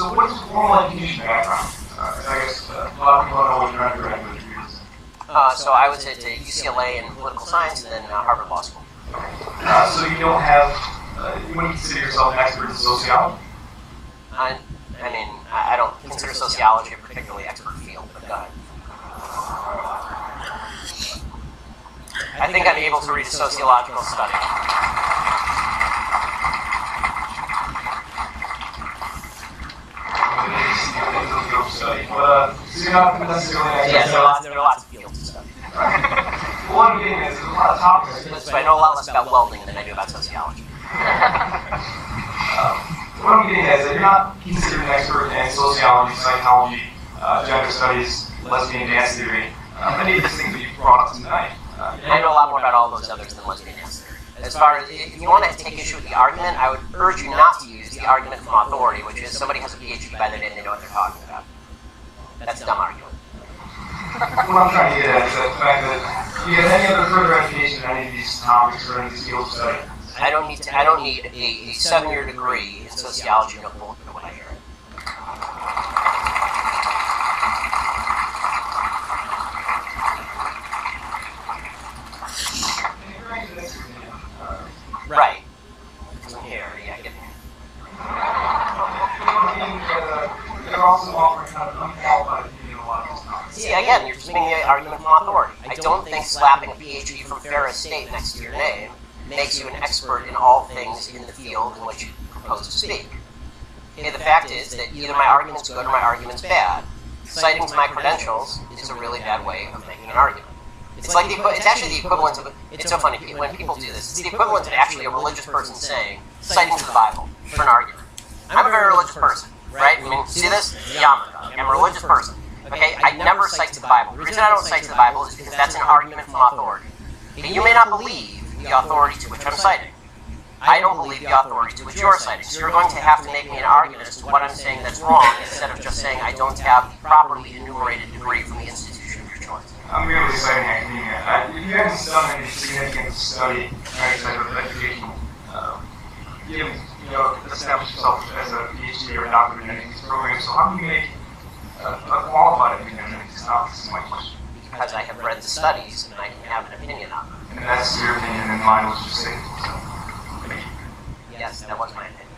so what is your formal education background? Uh, 'cause I guess uh, a lot of people don't know what your undergraduate degree is. Uh, so I was at UCLA in political science and then uh, Harvard Law School. Uh, so you don't have, uh, you wouldn't consider yourself an expert in sociology? I, I mean, I, I don't consider sociology a particularly expert field, but go ahead. I think I'm able to read a sociological study. Study, but uh, so you're not necessarily Yeah, there are lots, there are lots of fields to study. I'm getting at is there's a lot of topics. I know a lot less about welding than I do about sociology. Um, what I'm getting at is that you're not considered an expert in sociology, psychology, uh, gender studies, lesbian dance theory, uh, many of these things that you brought up tonight. Uh, I know a lot more about all those others than lesbian dance theory. As far as if you want to take issue with the argument, I would urge you not to use the argument from authority, which is somebody has a PhD by their name, they know what they're talking about. That's a dumb argument. what I'm trying to get at is the fact that do you have any other further education in any of these topics or any of these fields? I don't need to, I don't need a, a seven-year degree in sociology to know what I hear. Right. From here, yeah, I get They're also offering kind of unqualified opinion a lot of these. See, again, you're just making the argument from authority. I don't think slapping a PhD from Ferris State next to your name makes you an expert in all things in the field in which you propose to speak. Okay, the fact is that either my argument's good or my argument's bad. Citing to my credentials is a really bad way of making an argument. It's like the, it's actually the equivalent of it's so funny when people do this. It's the equivalent of actually a religious person saying, citing to the Bible for an argument. I'm a very religious person, right? I mean, see this? Yeah, I'm a religious person. Okay, I never cite to the Bible. The reason I don't cite to the Bible is because that's an argument from authority. Okay, you may not believe the authority to which I'm citing. I don't believe the authority to which you're citing. So you're going to have to make me an argument as to what I'm saying that's wrong instead of just saying I don't have the properly enumerated degree from the institution of your choice. I'm merely citing academia. Uh, if you haven't done any significant study any type of education, uh, you know, established yourself as a PhD or a doctorate in any of these programs, so how do you make uh, a qualified opinion on these topics is my question. Because I have read the studies and I can have an opinion on them. And that's your opinion and mine was just saying. Yes, that was my opinion.